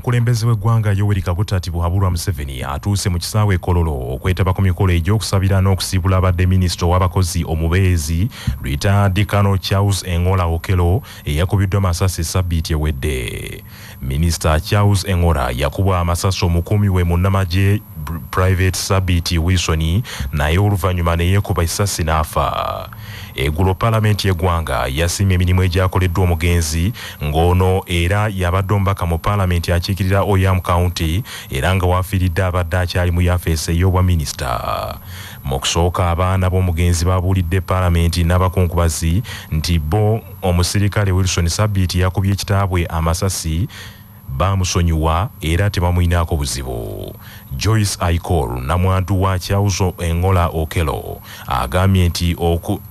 omukulembeze w'eggwanga yoweri kaguta buhabulwa museveni atuuse mu kisaawe kololo okwetaba ku mikolo egy'okusabira n'okusiibula abadde minisita ow'abakozi omubeezi retired kano charles engola okelo eyakubiddwa amasasi sabbiiti ewedde. Minisita charles engola yakubwa amasasi omukuumi we munnamagye private sabbiiti wilson naye oluvannyuma ne yeekuba essasi n'afa. Eggulo paalamenti y'eggwanga yasiimye emirimu egyakoleddwa omugenzi ng'ono era yabadde omubaka mu paalamenti akiikirira oyam county era nga waafiiridde abadde akyali mu yafeesi ey'obwaminisita mu kusooka abaana b'omugenzi babuulidde paalamenti n'abakunkubazi nti bo omusirikale wilson sabbiiti yakubye ekitaabwe amasasi bamusonyiwa era tebamwinaako buzibu. Joyce aicol namwantu wa kyawuzo engola okelo agambye nti,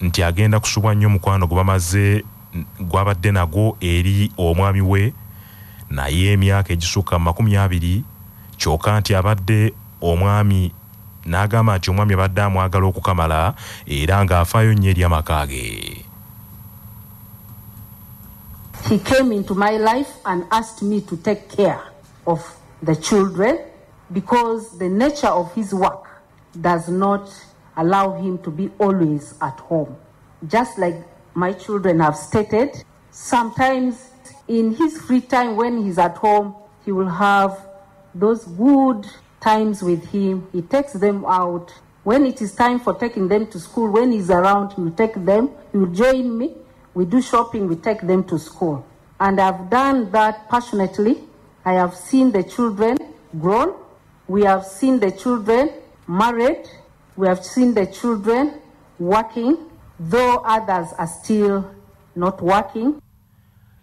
nti agenda kusubwa nnyo omukwano gwe bamaze gwabadde nagwo eri omwami we naye emyaka egisukka mu makumi abiri kyokka nti abadde omwami n'agamba nti omwami abadde amwagala okukamala era ng'afaayo nnyo eri amaka ge He came into my life and asked me to take care of the children because the nature of his work does not allow him to be always at home. Just like my children have stated, sometimes in his free time when he's at home, he will have those good times with him. He takes them out. When it is time for taking them to school, when he's around, he will take them, he will join me. We do shopping, we take them to school. And I've done that passionately. I have seen the children grown. We have seen the children married. We have seen the children working, though others are still not working.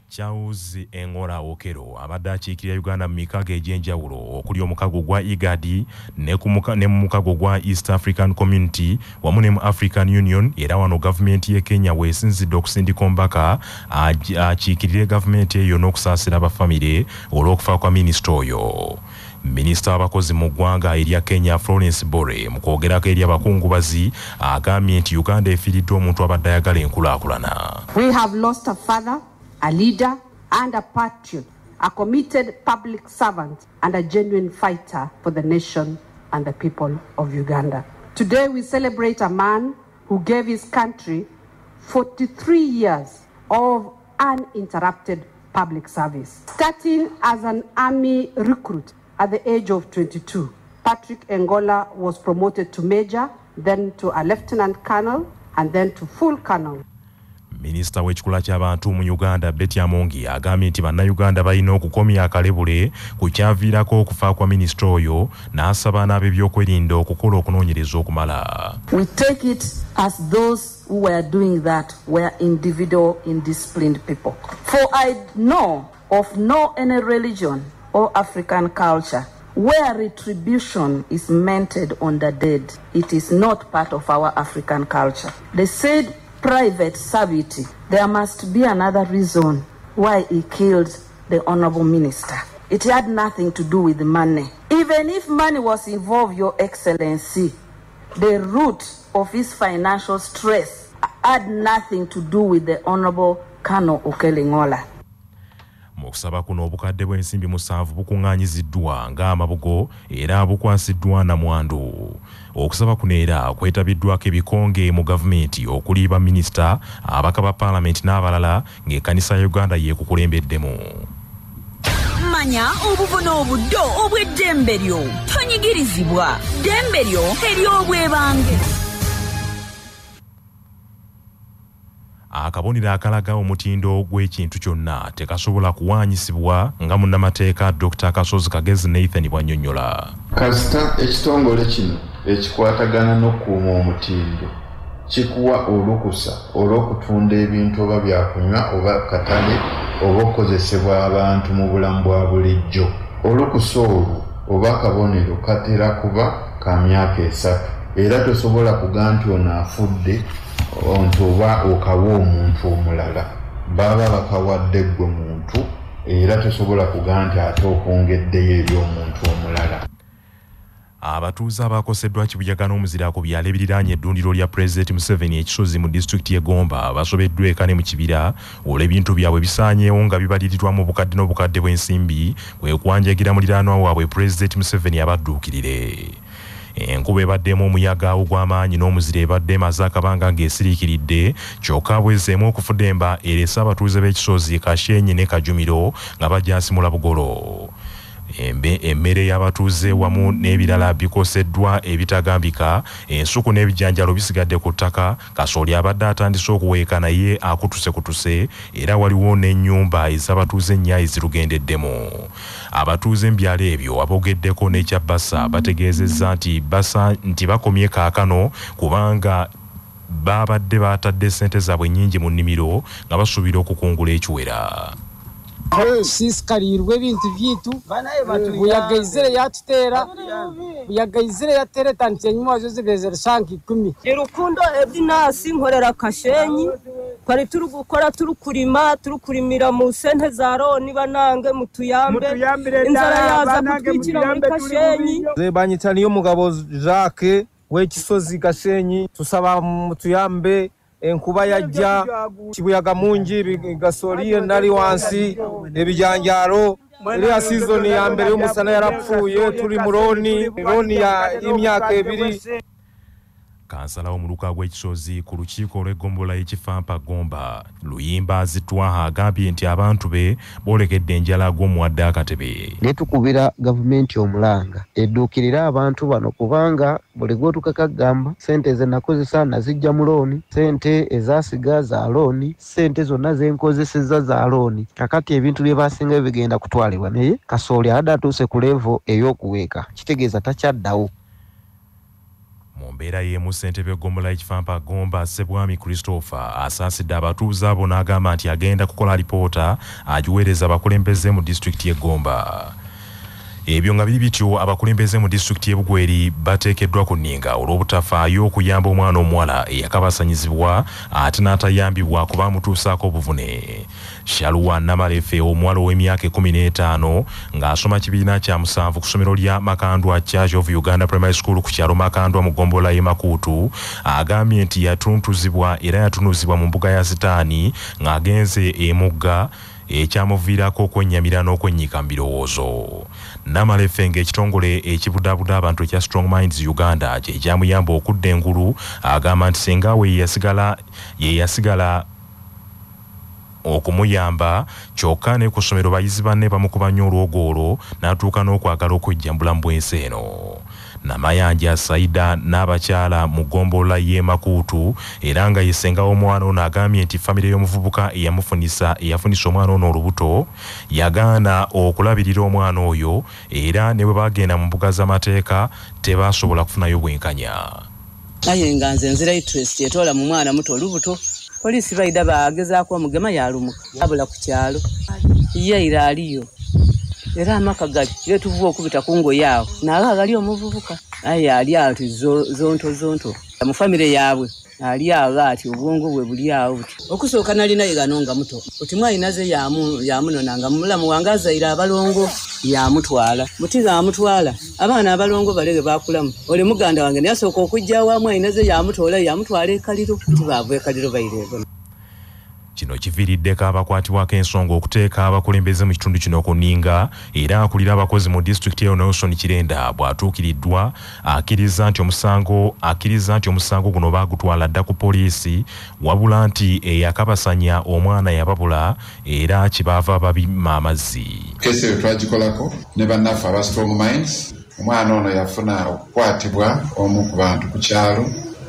Charles engola okero abadde akiikirira uganda mu mikago egy'enjawulo okuli omukago gwa igadi ne mu mukago gwa east african community wamu ne mu african union era wano gavumenti ye kenya weesinzidde okusindika omubaka akiikirire gavumenti eyo n'okusaasira abafamire olw'okufa kwa minisita oyo. Minisita w'abakozi mu ggwanga erya kenya florence bore mu kwogerako eri abakungubazi agambye nti uganda efiiriddwe omuntu abadde ayagala enkulaakulana. A leader and a patriot, a committed public servant, and a genuine fighter for the nation and the people of Uganda. Today we celebrate a man who gave his country 43 years of uninterrupted public service. Starting as an army recruit at the age of 22, Patrick Engola was promoted to major, then to a lieutenant colonel, and then to full colonel. Minisita w'ekikula ky'abantu mu uganda betty amongi agambye nti bannayuganda balina okukomya akalebule ku kyaviirako okufa kwa minisita oyo n'asaba n'ab'ebyokwerinda okukola okunoonyereza okumala. We take it as those who were doing that were individual indisciplined people. For i know of no any religion or african culture where retribution is meted on the dead. It is not part of our african culture. They said private servitude, there must be another reason why he killed the honorable minister. It had nothing to do with money. Even if money was involved, Your Excellency, the root of his financial stress had nothing to do with the honorable Kano Okelingola. Mu kusaba kuno obukadde bw'ensimbi musanvu bukuŋŋaanyiziddwa ng'amabugo era bukwasiddwa namwandu okusaba kuno era kwetabiddwako ebikonge mu gavumenti okuli baminisita abaka ba paalamenti n'abalala ng'ekkanisa ya uganda yeekukulembeddemu. Manya obuvuna obuddo obw'eddembe lyo. Tonyigirizibwa. Ddembe lyo ery'obwebange akabonero akalaga omutindo gw'ekintu kyonna tekasobola kuwaanyisibwa nga munnamateeka dr kasozi kagezi nathan bwannyonnyola kasita ekitongole kino ekikwatagana n'okukuuma omutindo kikuwa olukusa olw'okutunda ebintu oba byakunywa oba katale oba okukozesebwa abantu mu bulamu bwa bulijjo. Olukusa olwo oba akabonero katera kuba ka myaka esatu era tosobola kuga nti ono afudde nti oba okawa omuntu omulala. Baba bakawadde ggwe muntu era tosobola kuga nti ate okwongeddeyo eri omuntu omulala. Abatuuze abakoseddwa kibuyaga n'omuzira ku byalo ebiriraanye eddundiro lya pulezidenti museveni ekisozi mu disitulikiti y'e gomba basobeddwa eka ne mu kibira olw'ebintu byabwe bisaanyeewo nga bibalirirwamu obukadde n'obukadde bw'ensimbi kwe kwanjagira muliraanwa waabwe pulezidenti museveni abadduukirire enkuba ebaddemu omuyaga ogw'amaanyi n'omuzira ebadde emaze akabanga ng'esiriikiridde kyokka bwezeemu okufudemba erese abatuuze b'ekisozi kashenyi ne kajumiro nga bajjansimula bugolo emmere y'abatuuze wamu n'ebirala bikoseddwa ebitagambika ensuku n'ebijanjalo bisigadde ku ttaka. Kasooli abadde atandise okuweeka naye akutusekutuse era waliwo n'ennyumba ez'abatuuze ennya ezirugendeddemu abatuuze mu byalo ebyo aboogeddeko n'ekya basa bategeezezza nti basa nti bakomye kaakano kubanga baabadde baatadde ssente zaabwe nnyingi mu nnimiro nga basuubira okukungula ekiwera sisi karirwe bintu vyitu buyaga izere yatutera. Buyaga izere yatere tantiye nyuma zose bezere shanka ikumi. Irukundo evinasi nkorera kashenyi. Twari turi gukora turi kurima turi kurimira mu sente za roni banange mu tuyambe. Inzara yaza gutwikira muri kashenyi. banyitaniye umugabo jacques we kisozi gashenyi tusaba mu tuyambe. Enkuba yajja kibuyaga mungi gasoliye nari wansi ebijanjaro iriya sizoni ya mbere y'umusana yarapfuye turi mu roni roni ya- y'imyaka ebiri kansala w'omuluka gw'ekisozi ku lukiiko olw'eggombola y'ekifampa gomba luyimba azitwaha agambye nti abantu be boolekedde enjala gw'omuwadde akatebe. Naye tukubira gavumenti omulanga. Edduukirire abantu bano kubanga buli gwotuka kagamba sente ze nakozesa nazijja mu looni sente ezasiga za looni sente zonna zenkozeseza za looni. Kakati ebintu bye basinga bigenda kutwalibwa naye kasooli adde atuuse ku levo ey'okuweeka. Kitegeeza takyaddawo. mu mbeera y'emu ssentebe eggomola y'ekifampa gomba ssebwami christopher. Asaasidde abatuuze abo n'agamba nti agenda kukola alipoota agiweereza abakulembeze mu disitulikiti y'e gomba ebyo nga biri bityo abakulembeze mu disitulikiti y'e bugweri bateekeddwa ku nninga olw'obutafaayo okuyamba omwana omuwala eyakabasanyizibwa ate n'atayambibwa kuba amutuusaako obuvune. Shaluwa namalefe omuwala ow'emyaka ekumi n'etaano ng'asoma kibiina kya musanvu ku ssomero lya makandwa church of uganda primary school ku kyalo makandwa mu gombola y'e makuutu agambye nti yatuntuzibwa era yatunuzibwa mu mbuga ya sitaani ng'agenze emugga ekyamuviirako okwennyamira n'okwennyika mu birowoozo. Namalefe ng'ekitongole ekibudaabuda abantu ekya strong minds uganda kye kyamuyamba okudda engulu agamba nti senga we yeyasigala yeyasigala okumuyamba kyokka ne ku ssomero bayizi banne bamukuba nnyo olwogo olwo n'atuuka n'okwagala okujja mu bw'ensi eno namayanja saida n'abakyala mu ggombolola y'e makuutu era nga yesenga w'omwana ono agambye nti famire y'omuvubuka eyamufunisa eyafunisa omwana ono olubuto yagaana okulabirira omwana oyo era ne bwe bagenda mu mbuga z'amateeka tebasobola kufunayo bwenkanya. Naye nga nze nzira interest etoola mu mwana muto olubuto poliisi baida bagezaako omugema yalumuka abula ku kyalo. Yaira aliyo era amaka gali yetuvuba okubita ku ngoye awo. Naye agali omuvubuka aye ali awo ti zo- zonto zonto. Mu famire yaabwe ali awo ati obwongo bwe buli awo buti. Okusooka nalinaye gano nga muto. Oti mwalinaze yamu- yamunona nga mulamu wange azaire abalongo yamutwala. Muti nga amutwala abaana abalongo balege bakulamu. Oli muganda wange naye asooka okujja wamu alinaze yamutoola yamutwala ekaliro. Ti baava ekaliro baireego kino kiviiriddeko abakwatibwako ensonga okuteeka abakulembeze mu kitundu kino ku nninga era akulira abakozi mu disitulikiti eyo nelson kirenda. Bw'atuukiriddwa akkiriza nti omusango akkiriza nti omusango guno baagutwala dda ku poliisi wabula nti eyakabasanya omwana yababula era kibaava babima amazzi kesi eyo twagikolako ne bannaffe aba strong minds. Omwana ono yafuna okukwatibwa omu ku bantu ku kyalo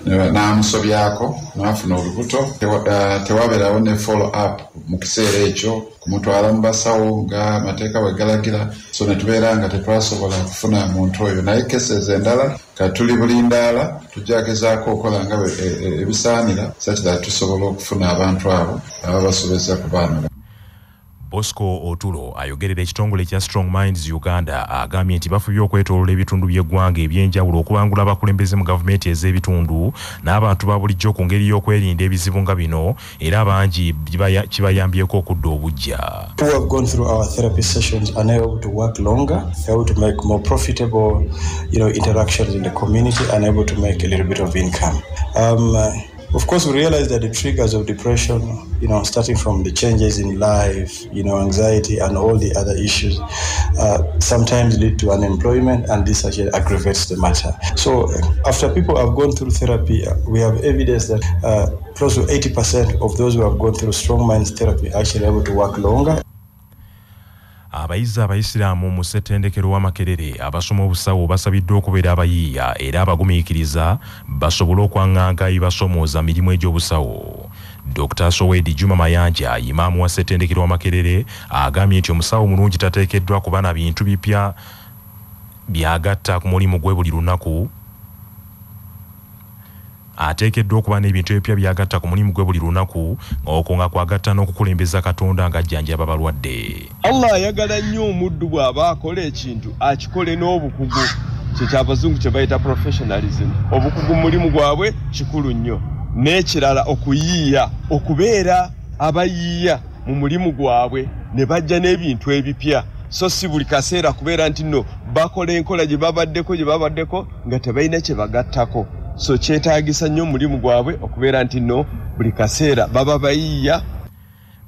n'amusobyako n'afuna olubuto eh, tewabeerawo ne follow up mu kiseera ekyo kumutwala mu basawo nga amateeka bwe galagira. So ne tubeera nga tetwasobola kufuna muntu oyo. Naye cases endala kati tuli bulindaala tujja gezaako okukola nga e- e- ebisaanira that tusobola okufuna abantu abo ababasobeza ku baana bosco otulo ayogerera ekitongole kya strong minds uganda agambye nti bafubye okwetoolola ebitundu by'eggwanga ebyenjawulo okubangula abakulembeze mu gavumenti ez'ebitundu n'abantu ba bulijjo ku ngeri y'okwerinda ebizibu nga bino era kibaya- kibayambyeko okudda obujja. Um, uh, of course, we realize that the triggers of depression, you know, starting from the changes in life, you know, anxiety, and all the other issues, uh, sometimes lead to unemployment, and this actually aggravates the matter. So, uh, after people have gone through therapy, uh, we have evidence that uh, close to 80% of those who have gone through strong minds therapy are actually able to work longer. Abayizi abayisiraamu mu ssettendekero wa makerere abasoma obusawo basabiddwa okubeera abayiiya era abagumiikiriza basobole okwaŋŋanga ebibasomooza mirimu egy'obusawo. Dr sowedi juma mayanja imaamu wa ssettendekero wa makerere agambye nti omusawo mulungi tateekeddwa kuba na bintu bipya byagatta ku mulimu gwe buli lunaku ateekeddwa okuba n'ebintu ebipya byagatta ku mulimu gwe buli lunaku ng'okwo nga kwagatta n'okukulembeza katonda ng'ajjanjaba balwadde allah ayagala nnyo omuddu bw'aba akola ekintu akikole n'obukugu. Kyekyabazungu kye bayita professionalism. Obukugu mu mulimu gwabwe kikulu nnyo. N'ekirala okuyiiya okubeera abayiiya mu mulimu gwabwe ne bajja n'ebintu ebipya. So si buli kaseera kubeera nti nno bakola enkola gye babaddeko gye babaddeko nga tebalina kye bagattako so kyetaagisa nnyo omulimu gwabwe okubeera nti nno buli kaseera baba bayiiya.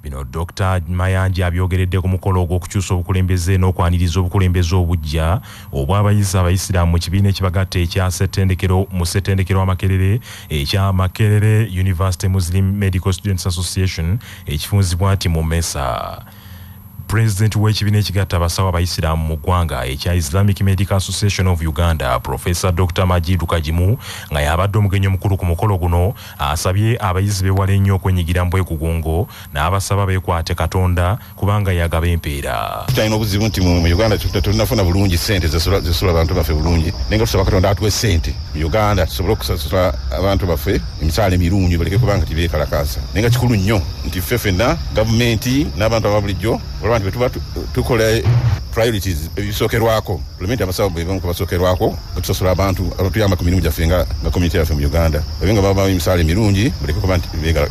Bino dr mayanja abyogeredde ku mukolo ogw'okukyusa obukulembeze n'okwaniriza obukulembeze obujja obw'abayizi abayisiraamu mu kibiina ekibagatta ekya ssettendekero mu ssettendekero wamakerere ekya makerere university muslim medical students association ekifunzibwa nti mu mesa pulezidenti w'ekibiina ekigatta abasawo abayisiraamu mu ggwanga ekya islamic medical association of uganda profesa dr majidu kajimu nga y'abadde omugenyi omukulu ku mukolo guno asabye abayizi bewala ennyo okwenyigira mu bwegugungo n'abasaba beekwate katonda kubanga yagaba empeera. Tulina obuzibu nti mu uganda tulinafuna bulungi sente zesula abantu baffe bulungi naye nga tusaba katonda atuwe sente mu uganda tusobole okusasula abantu baffe emisaala emirungi baleke kubanga tibeekalakasa naye nga kikulu nnyo nti ffe ffenna gavumenti n'abantu aba bulijjo olaba nti bwe tuba tu- tukola priorities ebisookerwako pulamenti abasawo bebamu kubasookerwako nga tusasula abantu abatuyamba ku mirimu gyaffe nga community yaffe mu uganda. Babe nga babamu emisaala emirungi baleke kuba nti beekala-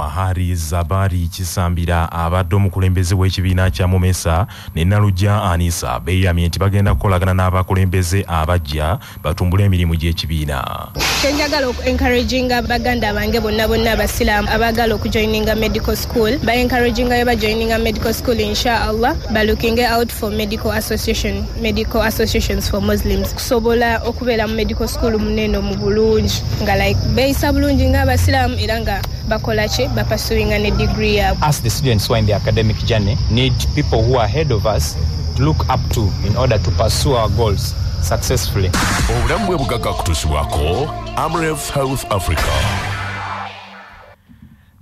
beekalakasa jowahari zabari kisambira abadde omukulembeze w'ekibiina kya mumesa ne nalujja anisa beeyamye nti bagenda kukolagana n'abakulembeze abajja batumbule emirimu gy'ekibiina. Kyenjagala okuencouraginga baganda bange bonna bonna abasiraamu abaagala okujoininga medical school. Ba encouraginga yo bajoininga medical school inshallah ba looking out for medical association medical associations for muslims. Kusobola okubeera mu medical school munene mu bulungi. Nga like beeyisa bulungi ng'abasiraamu era nga bakola ki bapasuinga ne degree As the students who are in the academic journey need people who are ahead of us to look up to in order to pursue our goals successfully. Obulamu bwe bugagga kutuusibwako amref health africa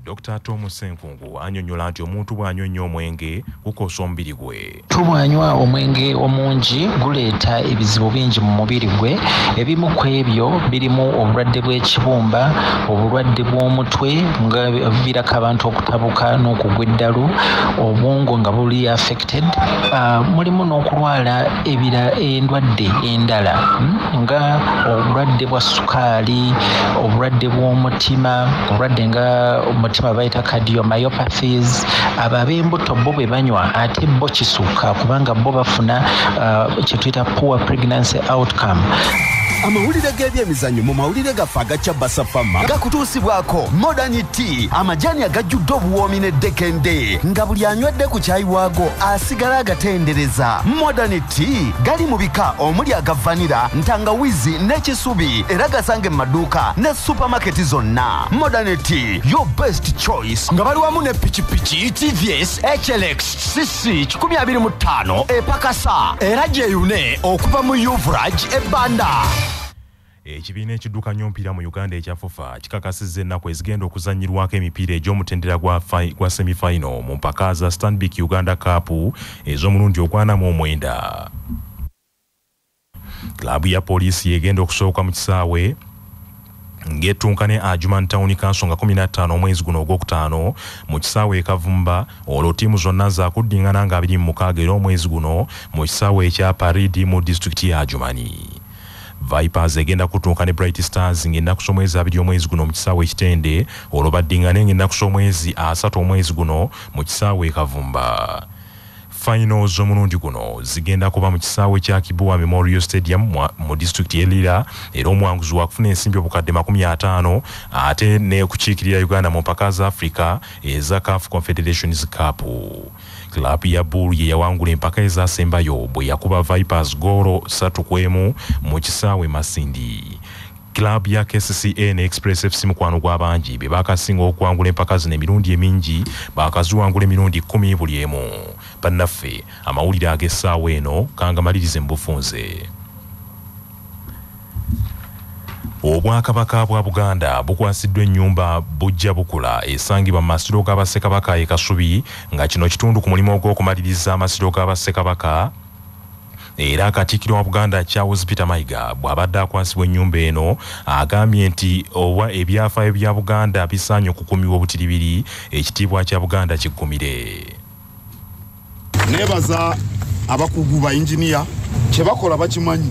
dr. Tom senkungu annyonnyola nti omuntu bw'anyonya omwenge gukosa omubiri gwe. Tubwanywa omwenge omungi guleeta ebizibu bingi mu mubiri gwe. Ebimu ku ebyo birimu obulwadde bw'ekibumba obulwadde bw'omutwe nga biviirako abantu okutabuka n'okugwa eddalu obwongo nga buli affected. Uh, mulimu n'okulwala ebira endwadde endala mm, nga obulwadde bwa sukaali obulwadde bw'omutima obulwadde nga omutima bayita cardiomyopathies abo ab'embuto bo bwe banywa ate bo kisukka kubanga bo bafuna uh, kyetuyita poor pregnancy outcome amawulire g'ebyemizannyo mu mawulire gaffe agacya basafama gakutuusibwako modern t amajaani agajjudde obuwoomi n'eddekende nga buli anywedde ku kyayi waago asigala agatendereza. Modern t gali mu bika omuli aga vanira ntangawizi n'ekisubi era gasange mu maduuka ne supamaketi zonna. Modern t your best choice. Nga bali wamu ne pikipiki tvs hlx cc 25 epakasa era gyeyune okuva mu uvrage ebbanda ekibiina ekiddukanya omupiira mu uganda ekya fufa kikakasizza ennaku ezigenda okuzanyirwako emipiira egy'omutendera gwa, gwa semifinal mu mpaka za stanbic uganda cup ez'omulundi ogwanamu omwenda. Kilaabu ya poliisi egenda okusooka mu kisaawe ng'ettunka ne ajuman town council nga 15 omwezi guno ogwokutaano mu kisaawe ekavumba olwo ttiimu zonna zaakuddingana nga 26 era omwezi guno mu kisaawe ekya paridi mu disitulikiti ya ajumani vipers egenda kutuuka ne bright stars ng'ennaku z'omwezi abiri omwezi guno mu kisaawe ekitende olwo baddingane ng'ennaku z'omwezi asatu omwezi guno mu kisaawe ekavumba finals z'omulundi guno zigenda kuba mu kisaawe kya kibuwa memorial stadium mu disitulikiti y'erira era omwanguzi wakufuna ensimbi obukadde 50 ate ne kukiikirira uganda mu mpaka za africa eza caf confederations cup. Kilaabu ya bull ye yawangula empaka ezasembayo bwe yakuba vipers golo 3 ku emu mu kisaawe masindi kilaabu ya kcca ne express fc mukwano gw'abangi be bakasinga okuwangula empaka zino emirundi emingi bakaziwangula emirundi 1 buli emu. Bannaffe amawulire ag'essaawa eno kangamalirize mu bufunze. Obwakabaka bwa buganda bukwasiddwa ennyumba bujja bukula. Esangibwa mu masiro ga bassekabaka e kasubi nga kino kitundu ku mulimu ogw'okumaliriza amasiro ga bassekabaka era katikkiro wa buganda charles peter mayiga bw'abadde akwasibwa ennyumba eno agambye nti oba ebyafaayo bya buganda bisaanye okukuumibwa obutiribiri ekitiibwa kya buganda kiggumire nebaza abakugu ba injiniya kyebakola bakimanyi.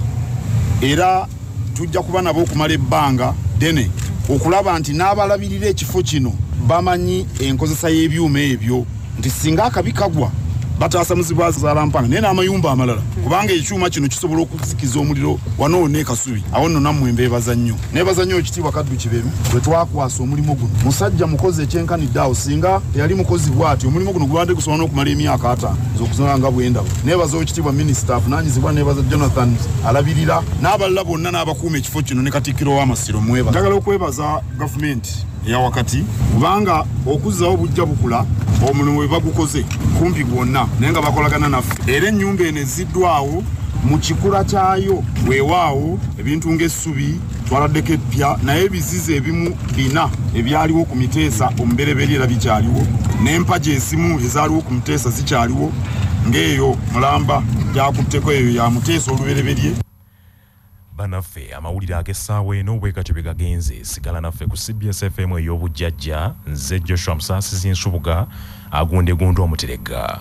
Era tujja kuba nabo okumala ebbanga ddene okulaba nti n'abalabirira ekifo kino bamanyi enkozesa y'ebyuma ebyo nti singa akabi kagwa bataasa muzibwazaalampanga naye n'amayumba amalala. Kubanga ekyuma kino kisobola okuzikiza omuliro wano ne kasubi. Awo nno nammwe mbeebaza nnyo. Neebaza nnyo ekitiibwa kaddu kiberu bwe twakwasa omulimu guno. Musajja mukozi ekyenkanidde awo singa teyali mukozi bw'ati omulimu guno gubadde gusobola n'okumala emyaka ataano. Z'okuzala nga bwendaba neebaza ekitiibwa minisita avunanyizibwa neebaza jonathan alabirira. N'abalala bonna n'abakuuma ekifo kino ne katikkiro w'amasiro mwebaza. Njagala okwebaza gavumenti eya wakati kubanga okuzzawo bujja bukula omulimu we bagukoze kumpi gwonna naye nga bakolagana naffe. Era ennyumba eno eziddwawo mu kikula kyayo weewaawo ebintu ng'essubi twaladdeko epya naye ebizizi ebimu bina ebyaliwo ku miteesa omubereberye era bikyaliwo n'empaja ezimu ezaaliwo ku muteesa zikyaliwo ng'eyo mulamba gyakutteko eyo ya muteesa olubereberye bannaffe amawulire ag'essaawa eno bwe gatyo bwe gagenze. Sigala naffe ku cbs fm ey'obujjajja nze joshua musaasizi nsubuga agundegunda omuterega